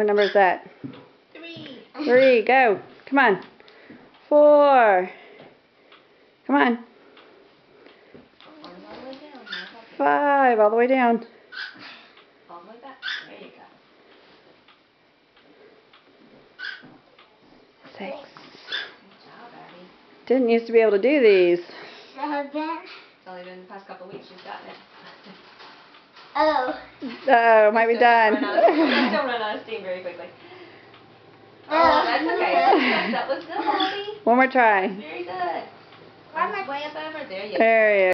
What number is that? Three. Three, go. Come on. Four. Come on. All the way down. now. Five, all the way down. All the way back. There you go. Six. Job, Didn't used to be able to do these. Seven. It's only been the past couple of weeks she's gotten it. Oh. Oh, might be done. Run out of, still run out of steam very quickly. Oh, ah, Oh. that's okay. That, that was good, Abby. One more try. Very good. One more Way up over. There you go. There you